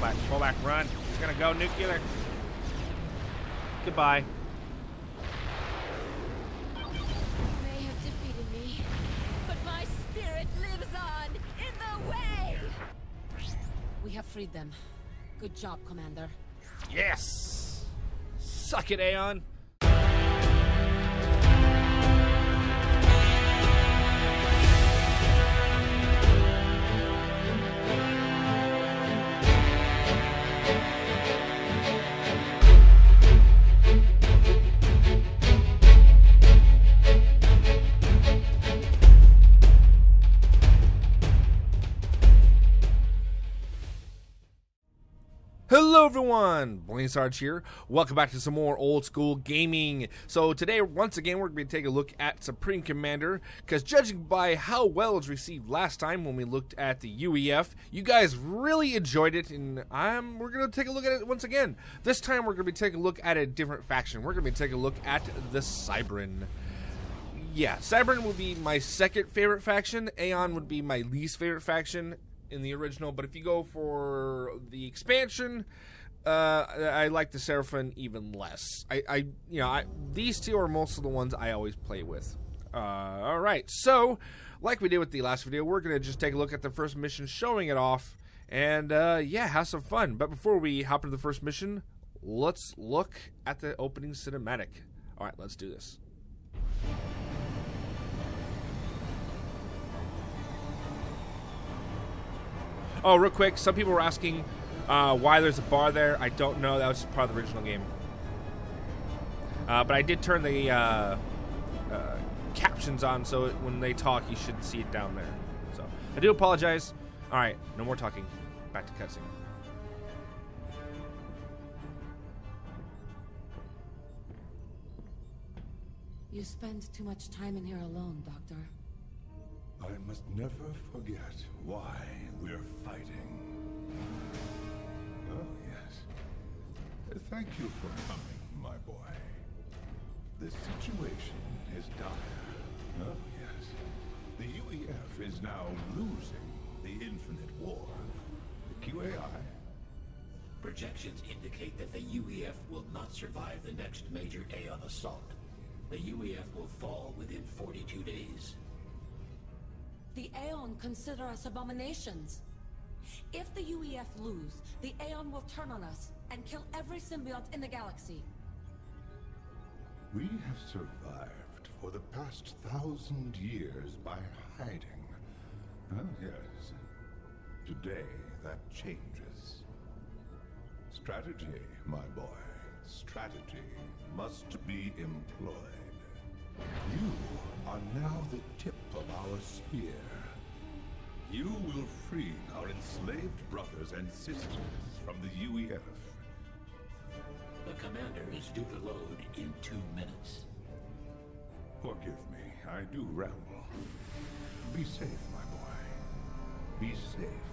back, pull back, run. He's gonna go nuclear. Goodbye. You have defeated me, but my spirit lives on in the way! We have freed them. Good job, Commander. Yes! Suck it, Aeon. Everyone, Blaan Sarge here. Welcome back to some more old school gaming. So today, once again, we're going to take a look at Supreme Commander, because judging by how well it was received last time when we looked at the UEF, you guys really enjoyed it, and I'm, we're going to take a look at it once again. This time, we're going to be taking a look at a different faction. We're going to be taking a look at the Cybran. Yeah, Cybran would be my second favorite faction. Aeon would be my least favorite faction in the original, but if you go for the expansion, uh, I like the Seraphim even less. I, I you know, I, these two are most of the ones I always play with. Uh, all right, so like we did with the last video, we're gonna just take a look at the first mission, showing it off, and uh, yeah, have some fun. But before we hop into the first mission, let's look at the opening cinematic. All right, let's do this. Oh, real quick, some people were asking uh, why there's a bar there. I don't know. That was part of the original game. Uh, but I did turn the uh, uh captions on, so when they talk, you should see it down there. So I do apologize. All right, no more talking. Back to cutscene. You spend too much time in here alone, Doctor. I must never forget why we're fighting. Yes. Thank you for coming, my boy. The situation is dire. Oh, yes. The UEF is now losing the Infinite War. The QAI... Projections indicate that the UEF will not survive the next major Aeon assault. The UEF will fall within 42 days. The Aeon consider us abominations. If the UEF lose, the Aeon will turn on us and kill every symbiont in the galaxy. We have survived for the past thousand years by hiding. Oh, yes. Today, that changes. Strategy, my boy. Strategy must be employed. You are now the tip of our spear. You will free our enslaved brothers and sisters from the UEF. Commander is due to load in two minutes. Forgive me, I do ramble. Be safe, my boy. Be safe.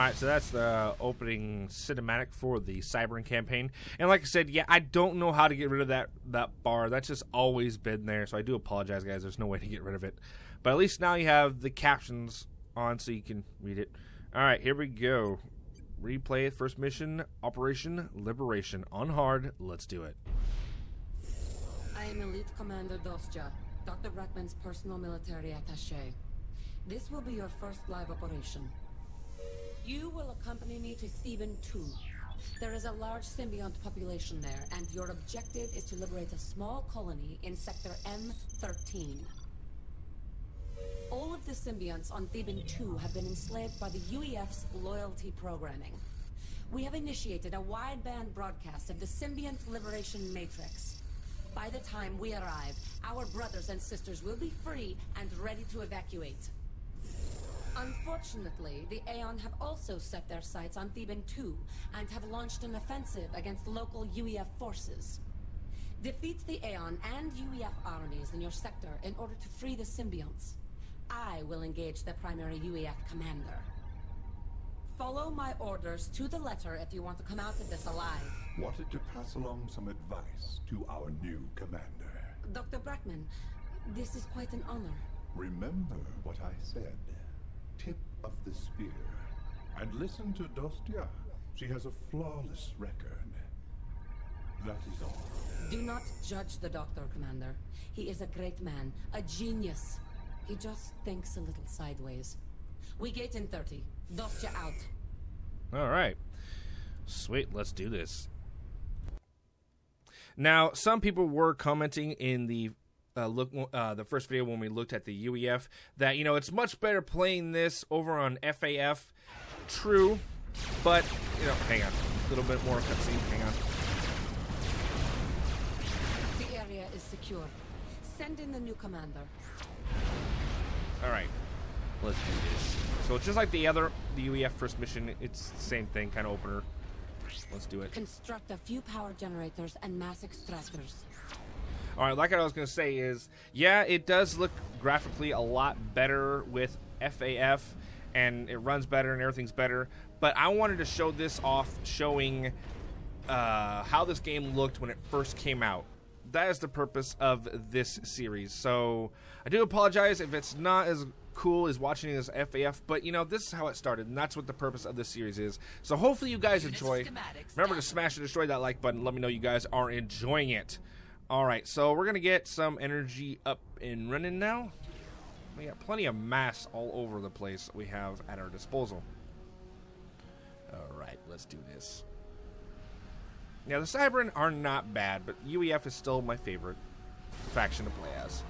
All right, so that's the opening cinematic for the Cybran campaign. And like I said, yeah, I don't know how to get rid of that that bar. That's just always been there. So I do apologize, guys. There's no way to get rid of it. But at least now you have the captions on so you can read it. All right, here we go. Replay first mission, Operation Liberation on hard. Let's do it. I am Elite Commander Dostya, Dr. Brackman's personal military attaché. This will be your first live operation. You will accompany me to Theban 2. There is a large symbiont population there, and your objective is to liberate a small colony in Sector M13. All of the symbionts on Theban 2 have been enslaved by the UEF's loyalty programming. We have initiated a wideband broadcast of the Symbiont Liberation Matrix. By the time we arrive, our brothers and sisters will be free and ready to evacuate. Unfortunately, the Aeon have also set their sights on Theban 2 and have launched an offensive against local UEF forces. Defeat the Aeon and UEF armies in your sector in order to free the symbionts. I will engage the primary UEF commander. Follow my orders to the letter if you want to come out of this alive. Wanted to pass along some advice to our new commander. Dr. Brackman, this is quite an honor. Remember what I said. Tip of the spear. And listen to Dostya. She has a flawless record. That is all. Do not judge the Doctor, Commander. He is a great man, a genius. He just thinks a little sideways. We gate in 30. Dostya out. All right. Sweet, let's do this. Now, some people were commenting in the uh, look uh, the first video when we looked at the UEF that you know it's much better playing this over on FAF. True, but you know, hang on, a little bit more cutscene. Hang on. The area is secure. Send in the new commander. All right, let's do this. So it's just like the other the UEF first mission. It's the same thing, kind of opener. Let's do it. Construct a few power generators and mass extractors. All right, like I was going to say is, yeah, it does look graphically a lot better with FAF, and it runs better and everything's better. But I wanted to show this off, showing uh, how this game looked when it first came out. That is the purpose of this series. So I do apologize if it's not as cool as watching this FAF, but you know this is how it started, and that's what the purpose of this series is. So hopefully you guys enjoy. Remember to smash and destroy that like button. Let me know you guys are enjoying it. All right, so we're gonna get some energy up and running now. We got plenty of mass all over the place that we have at our disposal. All right, let's do this. Now the Cybran are not bad, but UEF is still my favorite faction to play as.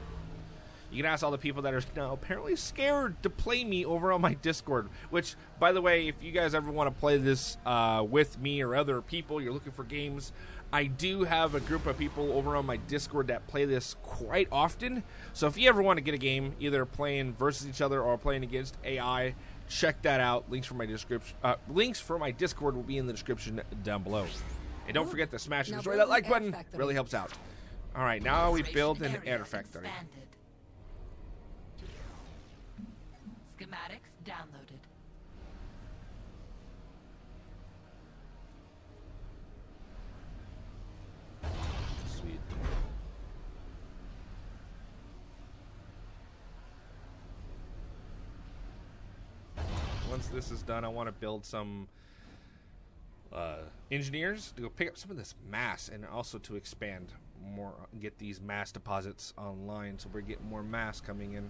You can ask all the people that are now apparently scared to play me over on my Discord. Which, by the way, if you guys ever want to play this uh, with me or other people, you're looking for games, I do have a group of people over on my Discord that play this quite often. So if you ever want to get a game, either playing versus each other or playing against AI, check that out. Links for my description, uh, links for my Discord will be in the description down below. And don't forget to smash and destroy that like button. Really helps out. All right, now we build an air factory. Schematics downloaded. Once this is done, I want to build some uh, engineers to go pick up some of this mass and also to expand more, get these mass deposits online so we're getting more mass coming in.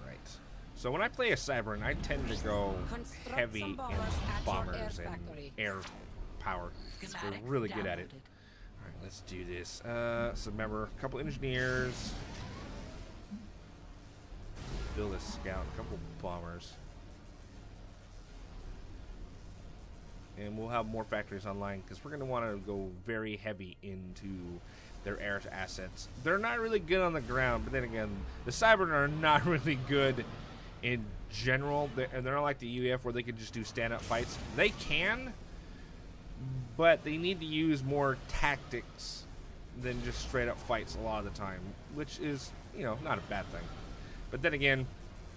All right. So when I play a Cybran, I tend to go heavy in bombers at your bombers air and air power. We're really good at it. All right, let's do this. Uh, so remember, a couple engineers. Build a scout, a couple bombers. And we'll have more factories online because we're going to want to go very heavy into their air assets. They're not really good on the ground, but then again, the Cybran are not really good in general. They're, and they're not like the UEF where they can just do stand up fights. They can, but they need to use more tactics than just straight up fights a lot of the time, which is, you know, not a bad thing. But then again,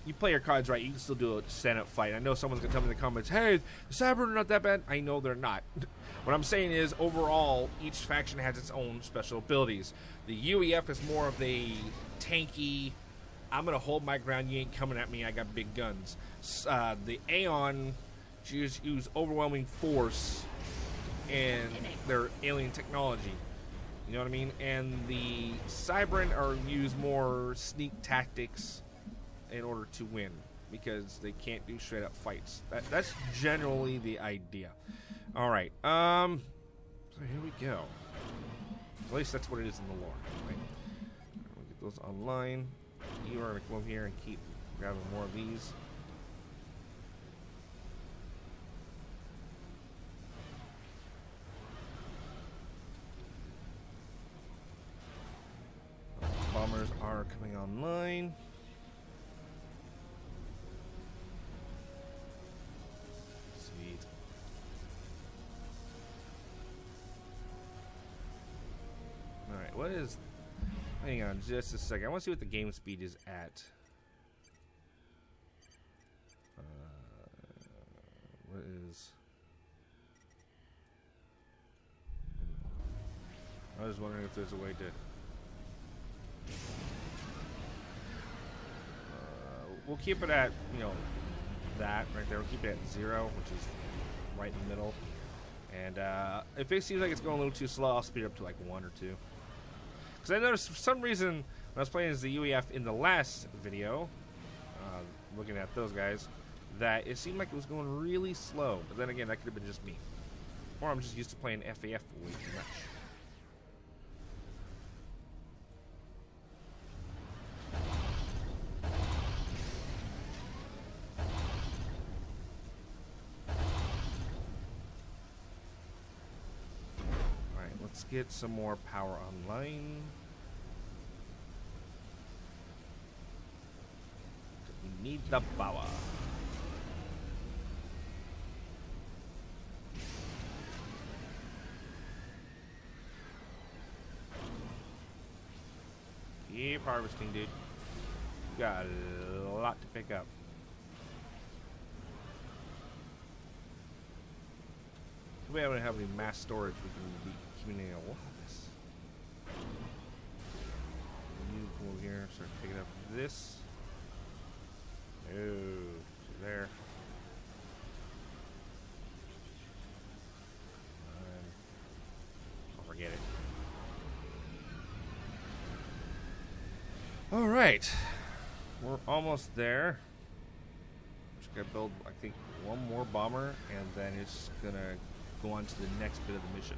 you play your cards right, you can still do a stand up fight. I know someone's gonna tell me in the comments, hey, the Cybran are not that bad. I know they're not. what I'm saying is, overall, each faction has its own special abilities. The UEF is more of a tanky, I'm gonna hold my ground, you ain't coming at me, I got big guns. Uh, the Aeon use, use overwhelming force and their alien technology. You know what I mean? And the Cybran are use more sneak tactics in order to win because they can't do straight up fights. That, that's generally the idea. All right. Um. So here we go. At least that's what it is in the lore. Right? We'll get those online. You are going to come over here and keep grabbing more of these. Bombers are coming online. Sweet. Alright, what is Hang on just a second. I want to see what the game speed is at. Uh, what is. I was wondering if there's a way to. Uh, we'll keep it at, you know, that right there. We'll keep it at zero, which is right in the middle. And uh, if it seems like it's going a little too slow, I'll speed up to like one or two. Because I noticed for some reason when I was playing as the UEF in the last video, uh, looking at those guys, that it seemed like it was going really slow. But then again, that could have been just me. Or I'm just used to playing FAF way too much. Let's get some more power online. We need the power. Keep harvesting, dude. Got a lot to pick up. We don't have any mass storage. We can be communicating a lot of this. You come over here, start picking up this. Oh, there. I'll forget it. All right, we're almost there. Just gotta build, I think, one more bomber, and then it's gonna go on to the next bit of the mission.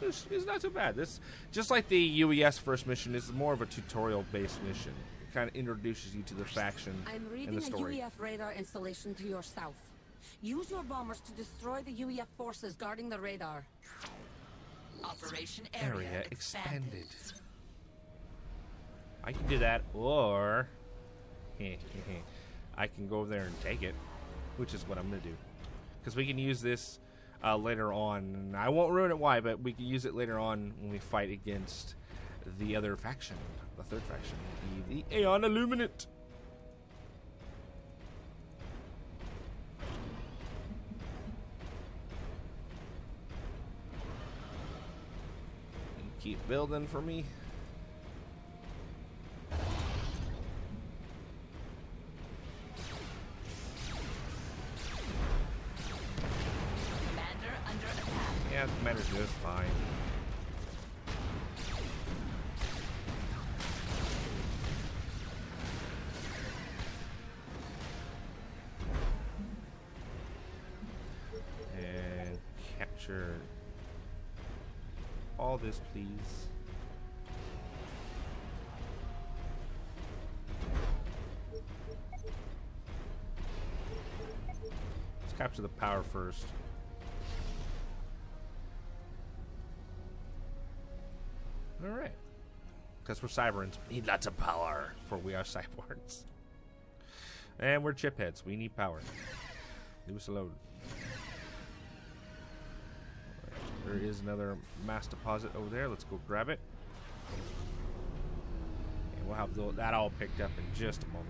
This is not too bad. This, just like the UEF first mission, this is more of a tutorial-based mission. It kind of introduces you to the faction I'm and reading the a. UEF radar installation to your south. Use your bombers to destroy the UEF forces guarding the radar. Operation area, Area expanded. expanded. I can do that, or I can go over there and take it, which is what I'm gonna do, because we can use this uh, later on. I won't ruin it why, but we can use it later on when we fight against the other faction, the third faction, the, the Aeon Illuminate. Keep building for me. This, please. Let's capture the power first. All right. Because we're Cybrans, we need lots of power, for we are cyborgs. And we're chipheads. We need power. Leave us alone. There is another mass deposit over there. Let's go grab it. And we'll have that all picked up in just a moment.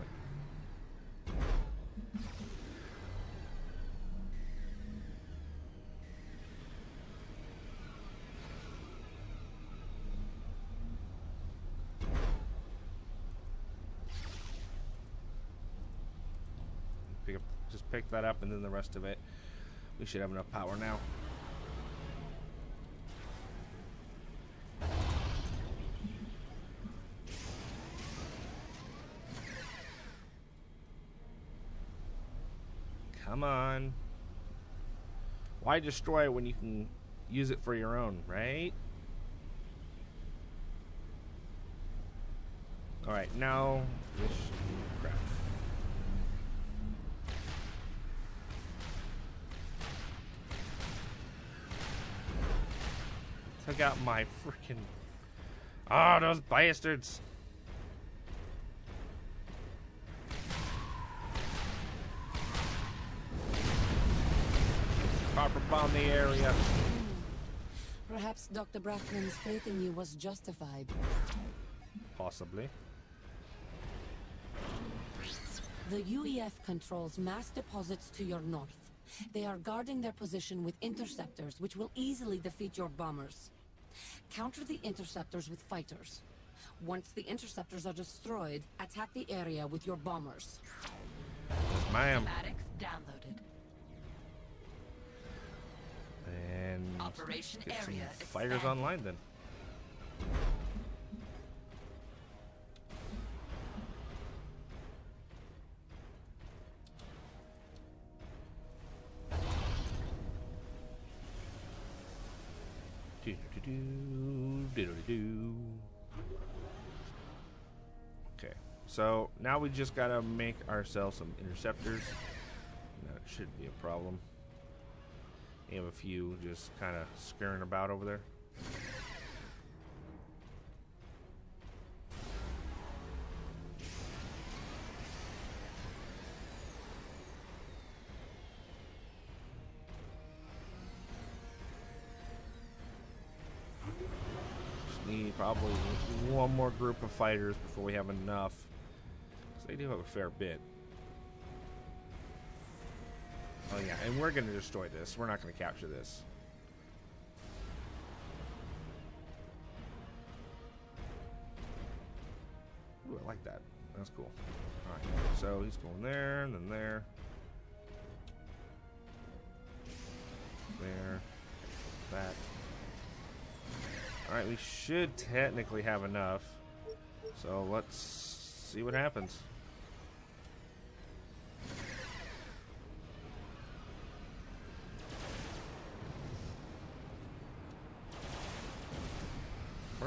Pick up, just pick that up, and then the rest of it, we should have enough power now. Come on. Why destroy it when you can use it for your own, right? Alright, now this crap. Took out my freaking. Ah, those bastards. Copper bomb the area. Perhaps Dr. Brackman's faith in you was justified. Possibly. The UEF controls mass deposits to your north. They are guarding their position with interceptors, which will easily defeat your bombers. Counter the interceptors with fighters. Once the interceptors are destroyed, attack the area with your bombers. Yes, ma'am. Schematics downloaded. And Operation get some area fighters expanded. online then. Okay, so now we just gotta make ourselves some interceptors. That shouldn't be a problem. You have a few just kind of scurrying about over there. Need probably one more group of fighters before we have enough. 'Cause they do have a fair bit. Oh yeah, and we're gonna destroy this. We're not gonna capture this. Ooh, I like that. That's cool. Alright, so he's going there, and then there. There. That. Alright, we should technically have enough. So let's see what happens.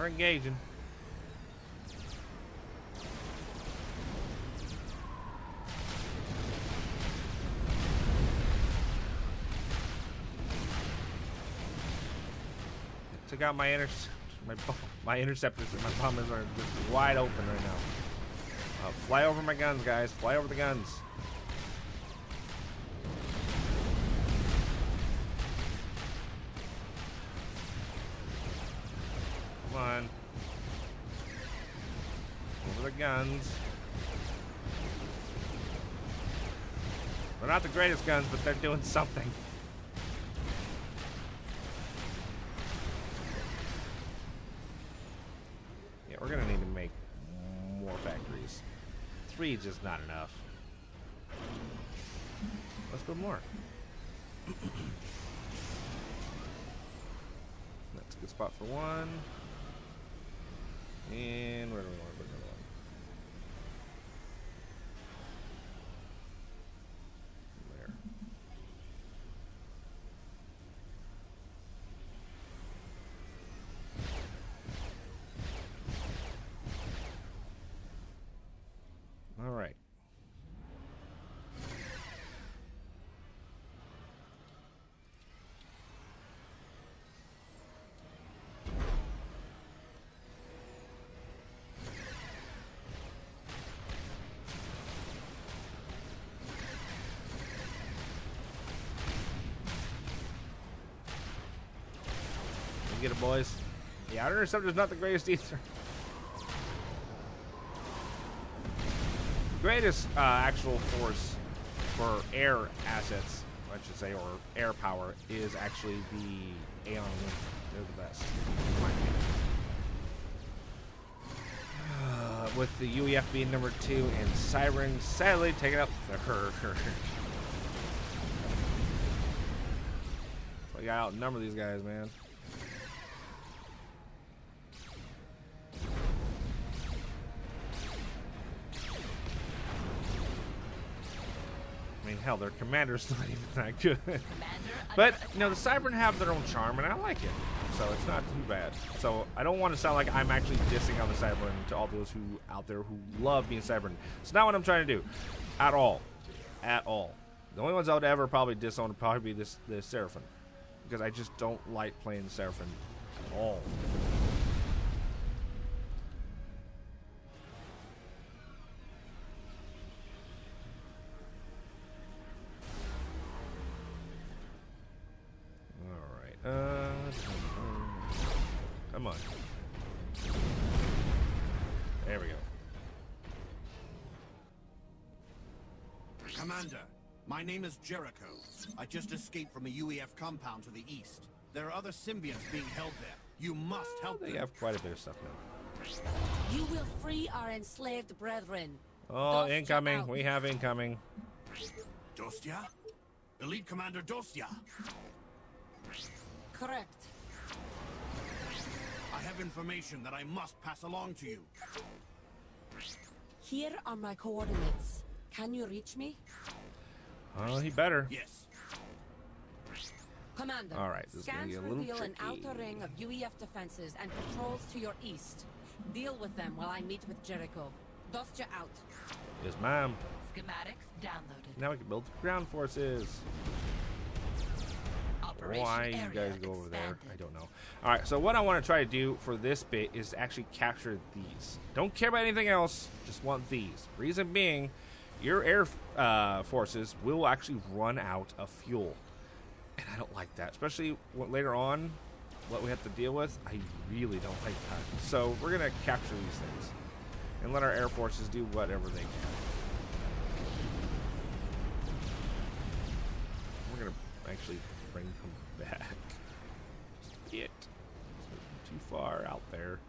We're engaging. Took out my inter my my interceptors and my bombers are just wide open right now. Uh, fly over my guns, guys. Fly over the guns. Come on. Over the guns. They're not the greatest guns, but they're doing something. Yeah, we're gonna need to make more factories. Three is just not enough. Let's build more. That's a good spot for one. And where do we want to put another get it, boys. The outer interceptor's not the greatest either. greatest uh, actual force for air assets, I should say, or air power, is actually the Aeon Wing. They're the best. Uh, with the UEF being number two and Cybran sadly taking up third. We gotta outnumber these guys, man. Hell, their commander's not even that good. But, you know, the Cybran have their own charm, and I like it. So it's not too bad. So I don't want to sound like I'm actually dissing on the Cybran to all those who out there who love being Cybran. It's not what I'm trying to do. At all. At all. The only ones I would ever probably disown would probably be this the Seraphim. Because I just don't like playing the Seraphim at all. Name is Jericho. I just escaped from a UEF compound to the east. There are other symbionts being held there. You must help They them. have quite a bit of stuff now. You will free our enslaved brethren. Oh, Dostya incoming. out. We have incoming. Dostya? Elite Commander Dostya. Correct. I have information that I must pass along to you. Here are my coordinates. Can you reach me? Oh, he better. Yes. Commander, All right, this is gonna scans get a little reveal an outer ring of UEF defenses and patrols to your east. Deal with them while I meet with Jericho. Dostya out. Yes, ma'am. Schematics downloaded. Now we can build ground forces. Operation Why you guys go over there? I don't know. All right, so what I want to try to do for this bit is actually capture these. Don't care about anything else. Just want these. Reason being, your air uh, forces will actually run out of fuel, and I don't like that. Especially later on, what we have to deal with. I really don't like that. So we're gonna capture these things and let our air forces do whatever they can. We're gonna actually bring them back. Just bit. Too far out there.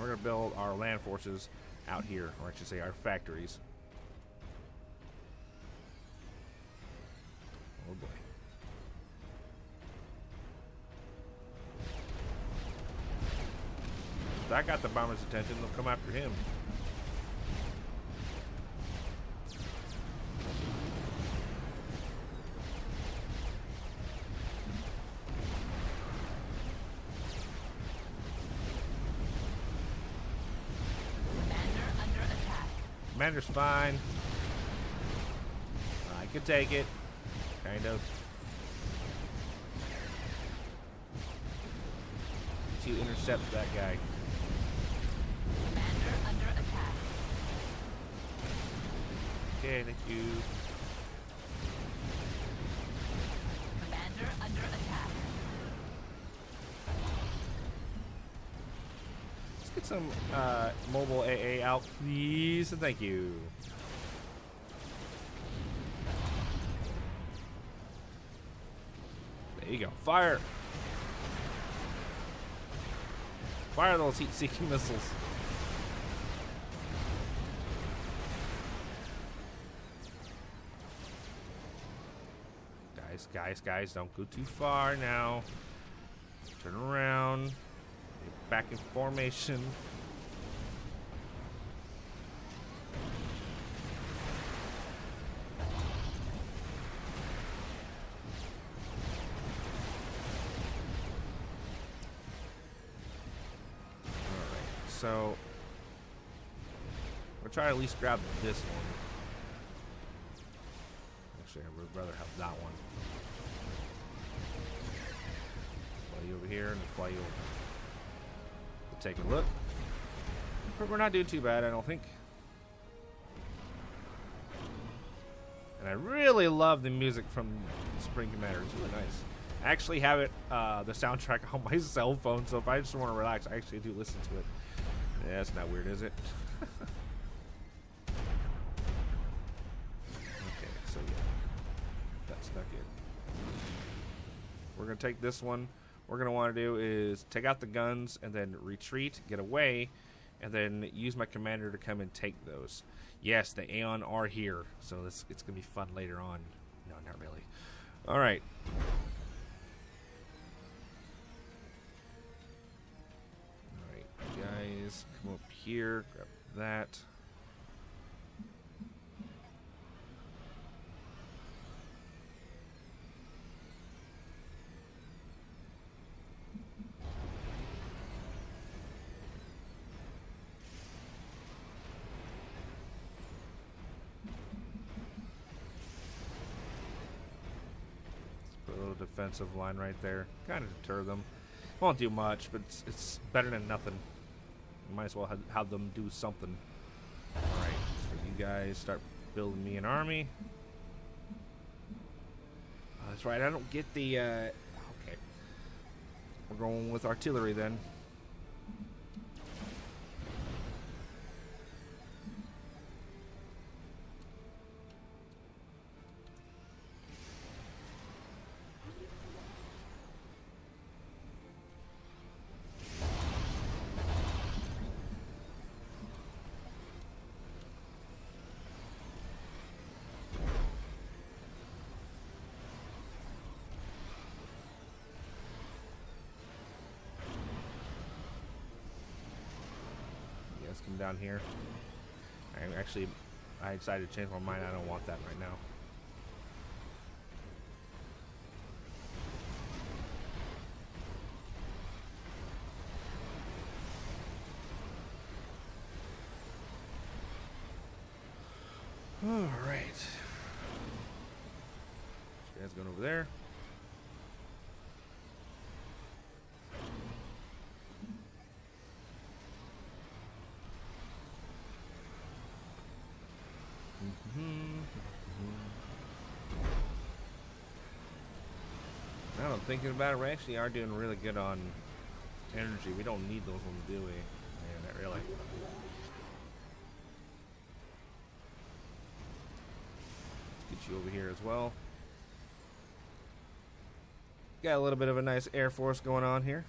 We're gonna build our land forces out here, or I should say our factories. Oh boy. That got the bomber's attention. They'll come after him. Commander's fine. I could take it. Kind of. To intercept that guy. Commander under attack. Okay, thank you. Some uh, mobile AA out, please, and thank you. There you go. Fire! Fire those heat-seeking missiles. Guys, guys, guys, don't go too far now. Turn around. Back in formation. So we'll try to at least grab this one. Actually, I would rather have that one. Fly you over here and fly you over. Take a look. We're not doing too bad, I don't think. And I really love the music from Supreme Commander. It's really nice. I actually have it, uh, the soundtrack on my cell phone, so if I just want to relax, I actually do listen to it. Yeah, that's not weird, is it? okay, so yeah. That's not good. We're going to take this one. We're going to want to do is take out the guns and then retreat, get away, and then use my commander to come and take those. Yes, the Aeon are here, so this, it's going to be fun later on. No, not really. All right. All right, guys, come up here, grab that. Put a defensive line right there. Kind of deter them. Won't do much, but it's, it's better than nothing. Might as well have, have them do something. Alright, so you guys start building me an army. Oh, that's right. I don't get the. Uh, okay. We're going with artillery then. Down here. I actually, I decided to change my mind. I don't want that right now. All right. You guys going over there. I'm thinking about it, we actually are doing really good on energy. We don't need those ones, do we? Man, not really. Let's get you over here as well. Got a little bit of a nice Air Force going on here.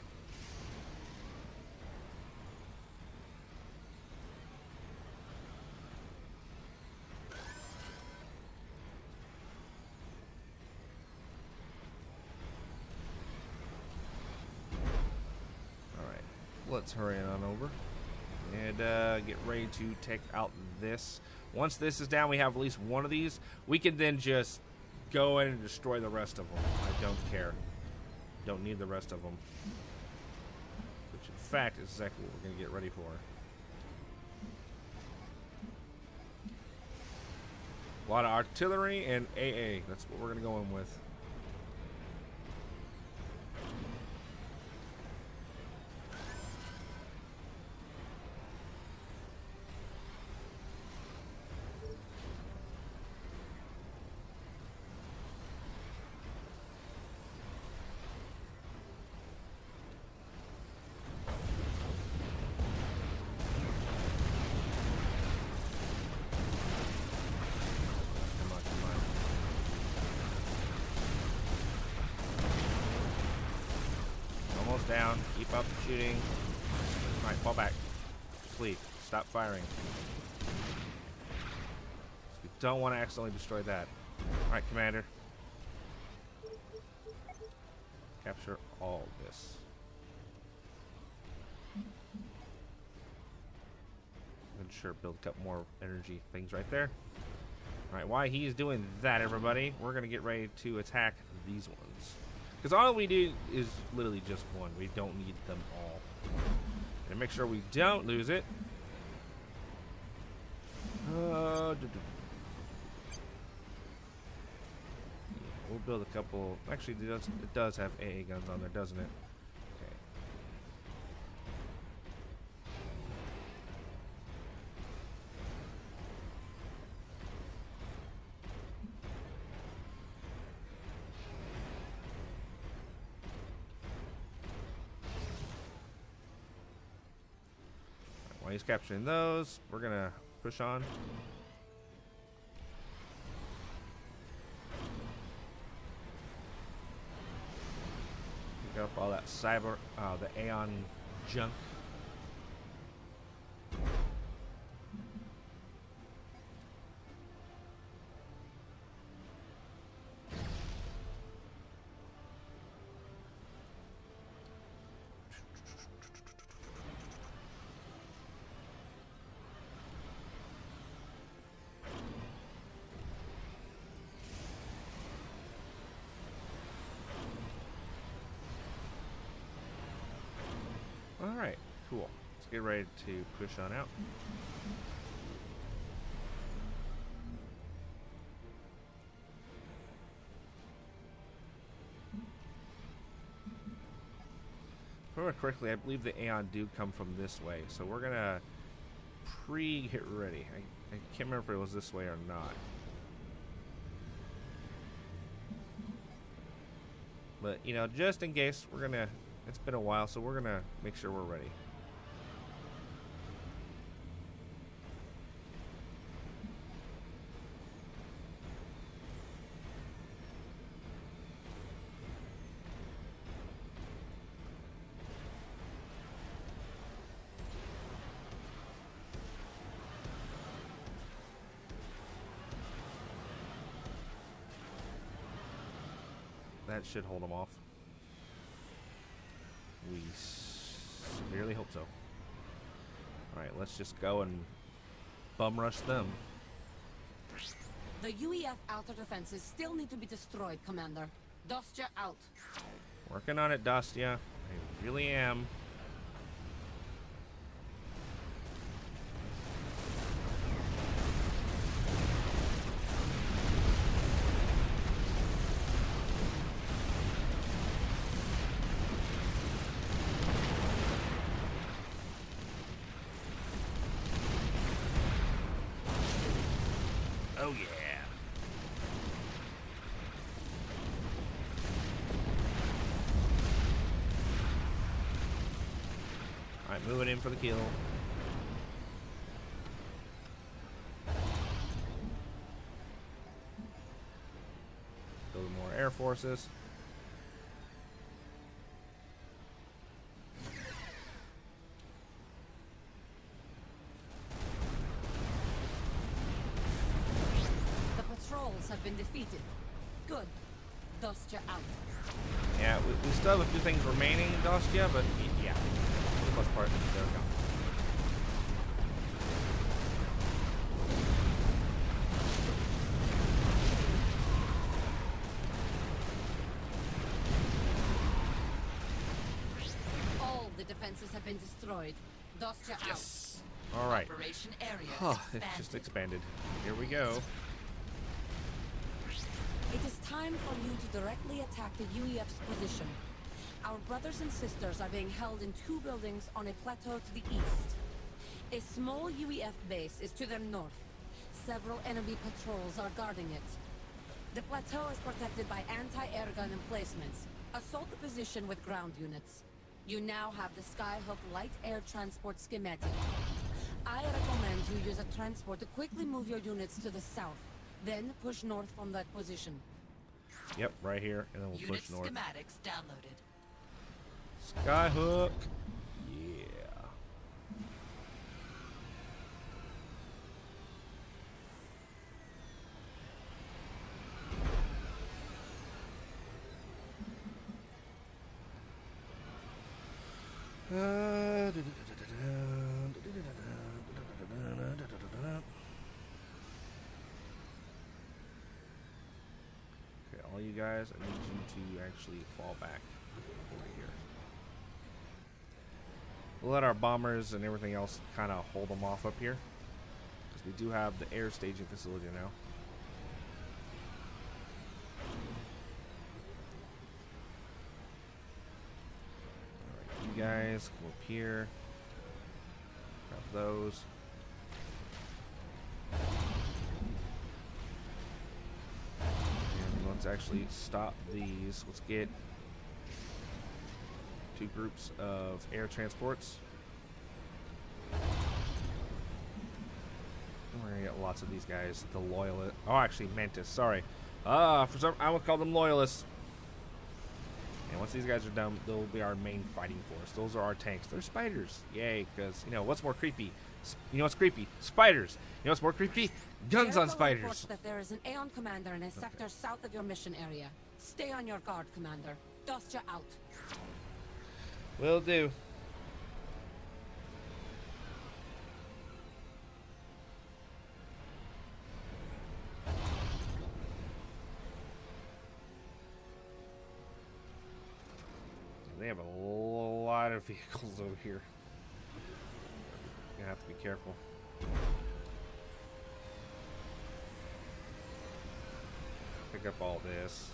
Alright, let's hurry on over and uh, get ready to take out this. Once this is down, we have at least one of these. We can then just go in and destroy the rest of them. I don't care. Don't need the rest of them. Which, in fact, is exactly what we're going to get ready for. A lot of artillery and AA. That's what we're going to go in with. Come on, come on. Almost down. Keep up shooting. Alright, fall back. Please, stop firing. We don't want to accidentally destroy that. Alright, Commander. Capture all this. And sure, build couple more energy things right there. Alright, while he's doing that, everybody, we're going to get ready to attack these ones. Because all we do is literally just one. We don't need them all. And make sure we don't lose it. Uh, we'll build a couple. Actually, it does, it does have AA guns on there, doesn't it? He's capturing those, we're gonna push on. Pick up all that cyber, uh, the Aeon junk. Get ready to push on out. If I remember correctly, I believe the Aeon do come from this way, so we're gonna pre get ready. I I can't remember if it was this way or not. But, you know, just in case, we're gonna... It's been a while, so we're gonna make sure we're ready. That should hold them off. We severely hope so. Alright, let's just go and bum rush them. The UEF outer defenses still need to be destroyed, Commander. Dostya out. Working on it, Dostya. I really am. Moving in for the kill. Build more air forces. The patrols have been defeated. Good. Dostya out. Yeah, we, we still have a few things remaining, Dostya, but most part, they're gone. All the defenses have been destroyed. Dostya out. All right. Operation area Oh, it just expanded. Here we go. It is time for you to directly attack the UEF's position. Our brothers and sisters are being held in two buildings on a plateau to the east. A small UEF base is to their north. Several enemy patrols are guarding it. The plateau is protected by anti-air gun emplacements. Assault the position with ground units. You now have the Skyhook light air transport schematic. I recommend you use a transport to quickly move your units to the south. Then push north from that position. Yep, right here, and then we'll Unit push north. schematics downloaded. Skyhook. Yeah. Uh, Okay, all you guys, I need you to actually fall back over here. We'll let our bombers and everything else kind of hold them off up here. Because we do have the air staging facility now. Alright, you guys come up here. Grab those. And let's actually stop these. Let's get two groups of air transports. We're gonna get lots of these guys. The loyalist. Oh, actually, Mantis. Sorry. Ah, for some, I would call them loyalists. And once these guys are done, they'll be our main fighting force. Those are our tanks. They're spiders. Yay! Because you know what's more creepy? You know what's creepy? Spiders. You know what's more creepy? Guns on spiders. that there is an Aeon commander in a sector south of your mission area. Stay on your guard, Commander. Dostya out. Will do. They have a lot of vehicles over here. Gonna have to be careful. Pick up all this.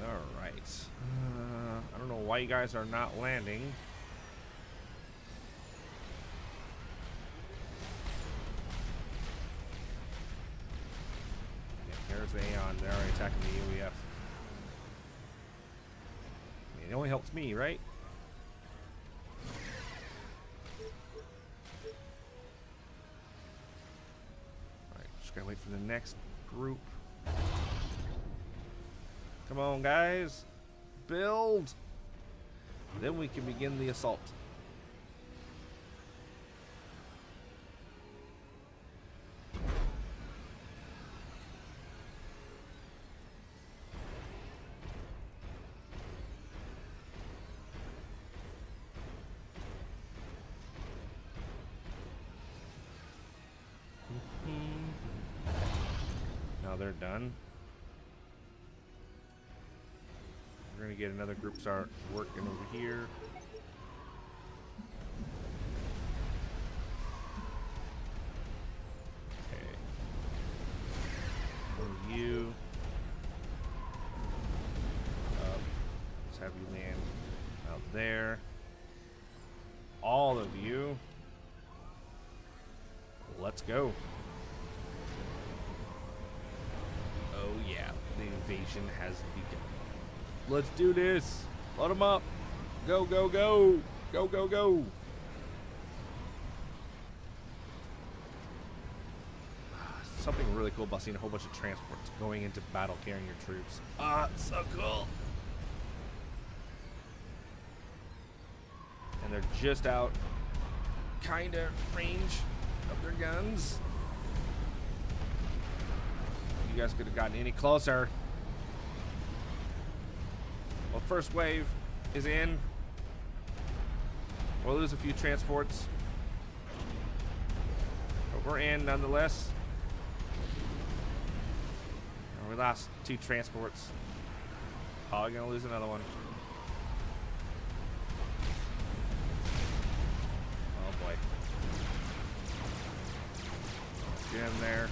All right. Why you guys are not landing. Yeah, there's Aeon. They're already attacking the UEF. I mean, it only helps me, right? Alright, just gotta wait for the next group. Come on, guys. Build. Then we can begin the assault. Now they're done. We're gonna get another group start working over here. Okay. Move you. Up. Let's have you land out there. All of you. Let's go. Oh yeah, the invasion has begun. Let's do this. Load them up. Go, go, go. Go, go, go. Something really cool about seeing a whole bunch of transports going into battle carrying your troops. Ah, so cool. And they're just out, kind of range of their guns. You guys could have gotten any closer. First wave is in. We'll lose a few transports. But we're in nonetheless. And we lost two transports. Oh, Probably gonna lose another one. Oh boy. Let's get in there.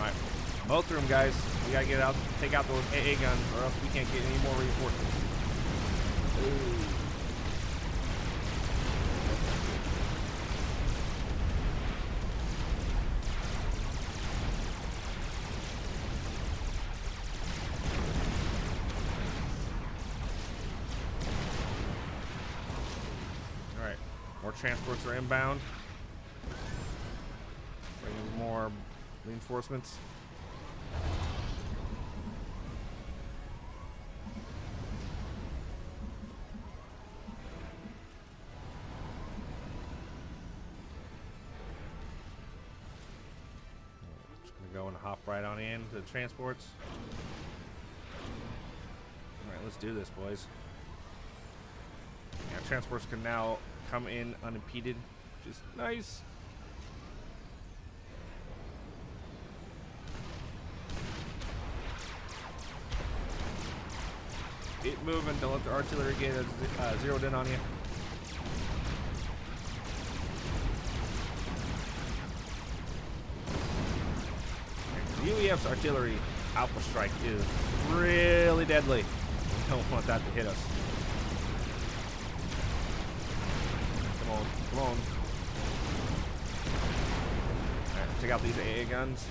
Alright. Both of them, guys. We gotta get out, take out those AA guns, or else we can't get any more reinforcements. Alright. More transports are inbound. Bringing more reinforcements. Go and hop right on in to the transports. Alright, let's do this, boys. Yeah, transports can now come in unimpeded, which is nice. Keep moving. Don't let the artillery get uh, zeroed in on you. The artillery alpha strike is really deadly. We don't want that to hit us. Come on, come on. Alright, take out these AA guns.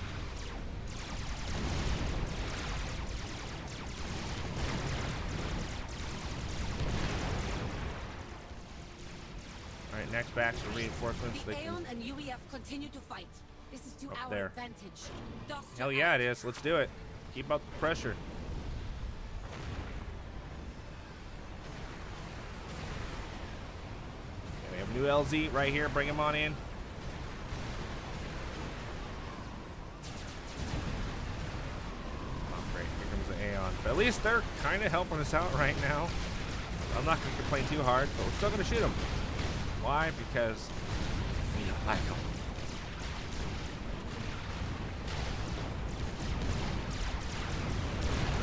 Alright, next batch of reinforcements. The They can Aeon and UEF continue to fight. This is to Up our there. advantage. Dust Hell yeah, out. it is. Let's do it. Keep up the pressure. Okay, we have new LZ right here. Bring him on in. Oh, great. Here comes the Aeon. But at least they're kind of helping us out right now. I'm not going to complain too hard, but we're still going to shoot them. Why? Because we don't like them.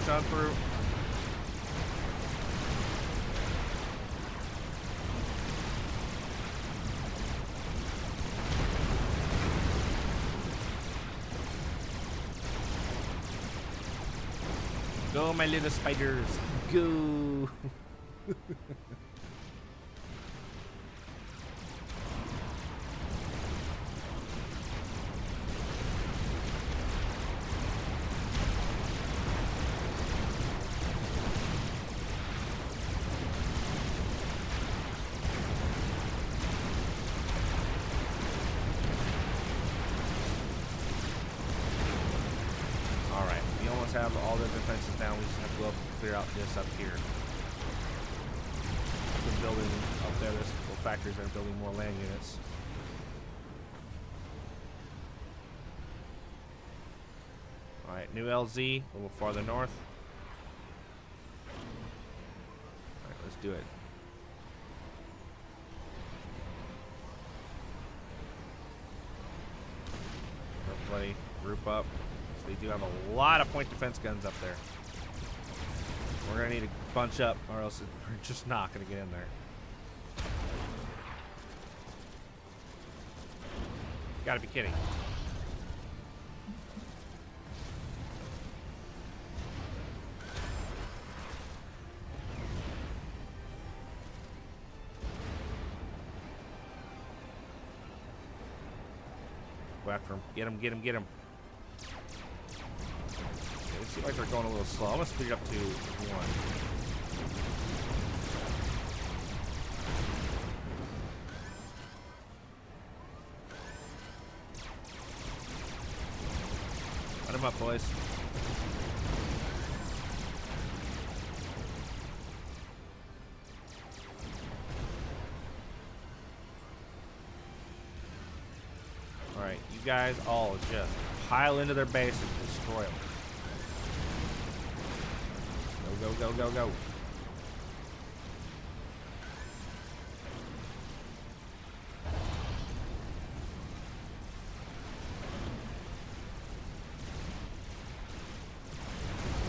shot through. Go, my little spiders. Go. out this up here. Been building up there, there's little factories that are building more land units. Alright, new LZ, a little farther north. Alright, let's do it. Everybody group up. So they do have a lot of point defense guns up there. We're gonna need to bunch up, or else we're just not gonna get in there. Gotta be kidding. Get him, get him, get him. Like they're going a little slow. I'm gonna speed up to one. Let him up, boys. Alright, you guys all just pile into their base and destroy them. Go, go, go, go.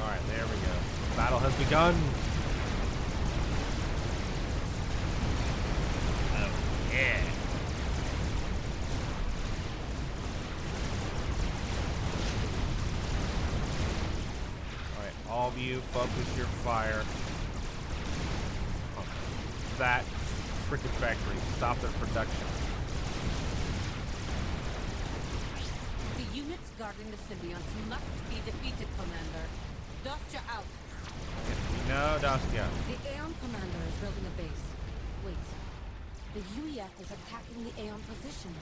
Alright, there we go. Battle has begun. Oh, yeah. Alright, all of you, focus your fire that freaking factory. Stop their production. The units guarding the symbionts must be defeated, Commander. Dostya out. No, Dostya. The Aeon Commander is building a base. Wait. The UEF is attacking the Aeon position.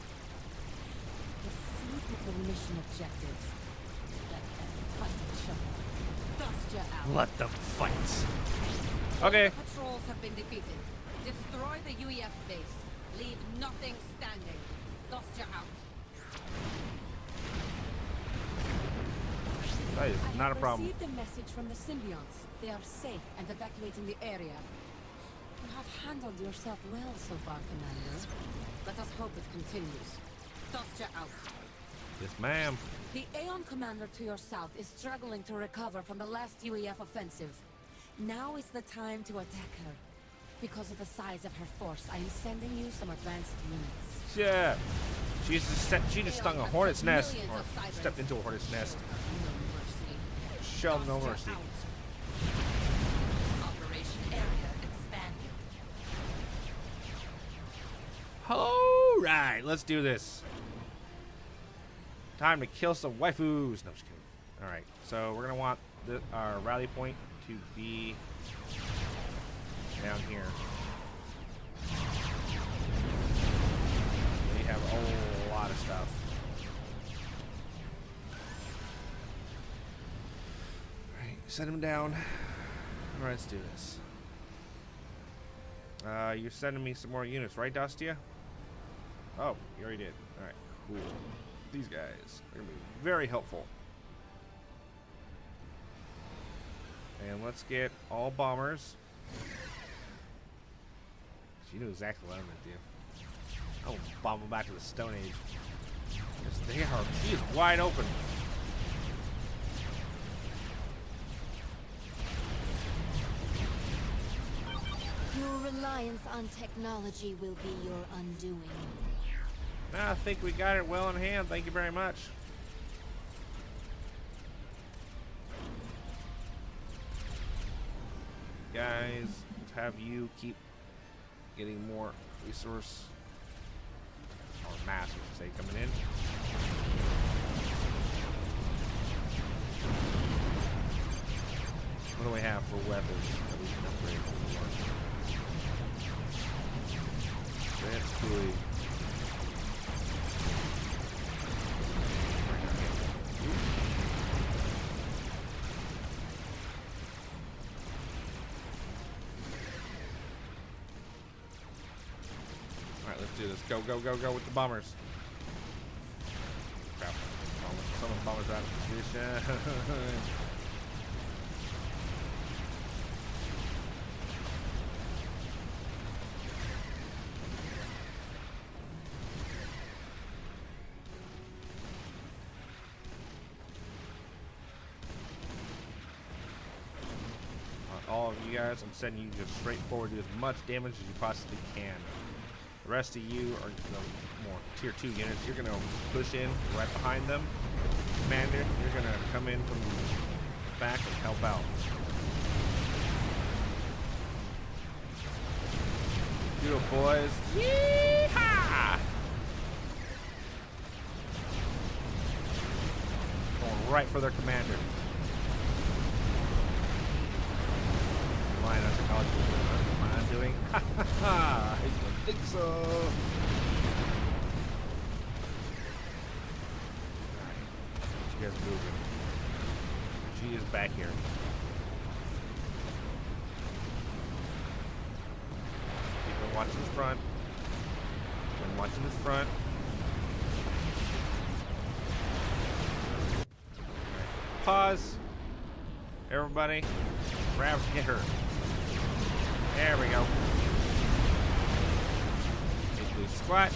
With the mission objectives. Let them fight. Okay. Patrols have been defeated. Destroy the UEF base. Leave nothing standing. Dostya out. That is not a have problem. received a message from the symbionts. They are safe and evacuating the area. You have handled yourself well so far, Commander. Let us hope it continues. Dostya out. Yes, ma'am. The Aeon Commander to your south is struggling to recover from the last UEF offensive. Now is the time to attack her. Because of the size of her force, I am sending you some advanced units. Yeah. She just set, she just stung a hornet's nest, or stepped into a hornet's nest. No mercy. Show no mercy. Operation area expanding. All right, let's do this. Time to kill some waifus. No, just kidding. All right, so we're gonna want the, our rally point to be down here. We have a lot of stuff. All right, set him down. All right, let's do this. Uh, you're sending me some more units, right, Dostya? Oh, you already did. Alright, cool. These guys. They're going to be very helpful. And let's get all bombers. She knew exactly what I'm going to do. To bomb them back to the Stone Age. They are. She is wide open. Your reliance on technology will be your undoing. I think we got it well in hand. Thank you very much. guys. Have you keep getting more resource or mass, I say, coming in. What do we have for weapons that we can upgrade before? That's cool. Go, go, go, with the bombers. Crap. Some of the bombers out of position. All of you guys, I'm sending you just straight forward, do as much damage as you possibly can. The rest of you are the more tier two units. You're gonna push in right behind them. Commander, you're gonna come in from the back and help out. It, boys. Yeehaw! Going right for their commander. What doing? Ha ha ha! I don't think so. What guys moving? She is back here. Keep on watching the front. Keep on watching the front. Pause. Everybody, grab, her. There we go. Squat.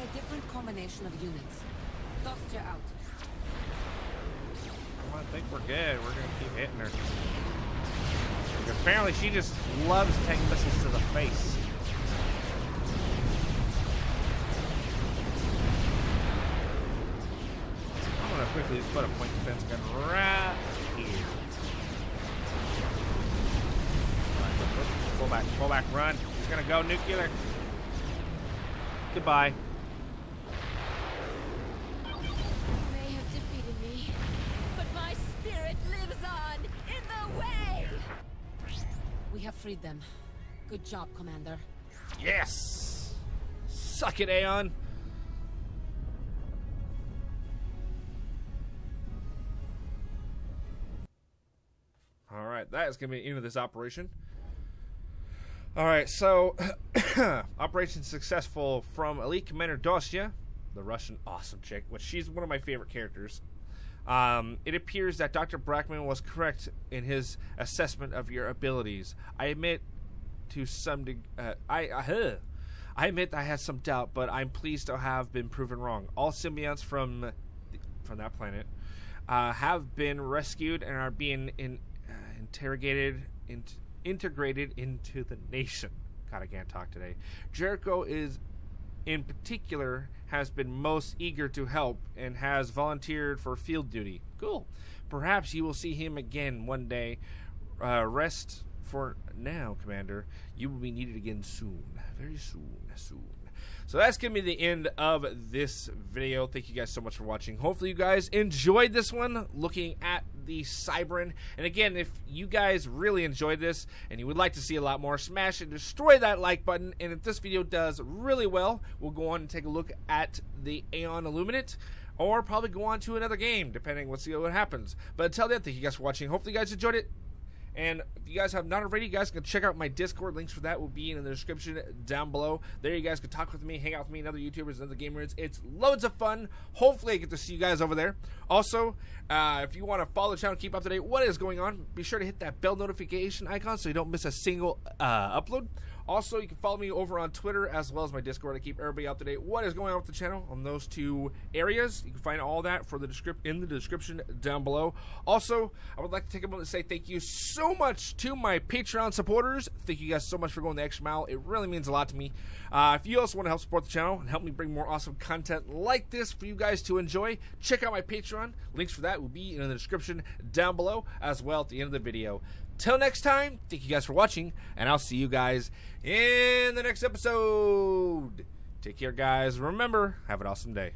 A different combination of units. Dostya out. Well, I think we're good. We're gonna keep hitting her. Apparently she just loves taking missiles to the face. I'm gonna quickly just put a point defense gun right here. Full back, pull back, run. He's gonna go nuclear. Goodbye. Freed them. Good job, Commander. Yes! Suck it, Aeon! Alright, that is going to be the end of this operation. Alright, so operation successful from Elite Commander Dostya, the Russian awesome chick, which she's one of my favorite characters. Um, it appears that Dr. Brackman was correct in his assessment of your abilities. I admit to some deg- uh, I uh, I admit I had some doubt, but I'm pleased to have been proven wrong. All symbionts from from that planet uh, have been rescued and are being in, uh, interrogated in, integrated into the nation. God, I can't talk today. Jericho is in particular has been most eager to help and has volunteered for field duty. Cool. Perhaps you will see him again one day. Uh, rest for now, Commander. You will be needed again soon. Very soon. Soon. So that's going to be the end of this video. Thank you guys so much for watching. Hopefully you guys enjoyed this one, looking at the Cybran. And again, if you guys really enjoyed this and you would like to see a lot more, smash and destroy that like button. And if this video does really well, we'll go on and take a look at the Aeon Illuminate or probably go on to another game, depending. Let's see what happens. But until then, thank you guys for watching. Hopefully you guys enjoyed it. And if you guys have not already, you guys can check out my Discord. Links for that will be in the description down below. There you guys can talk with me, hang out with me, and other YouTubers and other gamers. It's loads of fun. Hopefully, I get to see you guys over there. Also, uh, if you want to follow the channel, keep up to date what is going on, be sure to hit that bell notification icon so you don't miss a single uh, upload. Also, you can follow me over on Twitter as well as my Discord. I keep everybody up to date. What is going on with the channel on those two areas? You can find all that for the descript in the description down below. Also, I would like to take a moment to say thank you so much to my Patreon supporters. Thank you guys so much for going the extra mile. It really means a lot to me. Uh, if you also want to help support the channel and help me bring more awesome content like this for you guys to enjoy, check out my Patreon. Links for that will be in the description down below as well at the end of the video. Till next time, thank you guys for watching, and I'll see you guys in the next episode. Take care, guys. Remember, have an awesome day.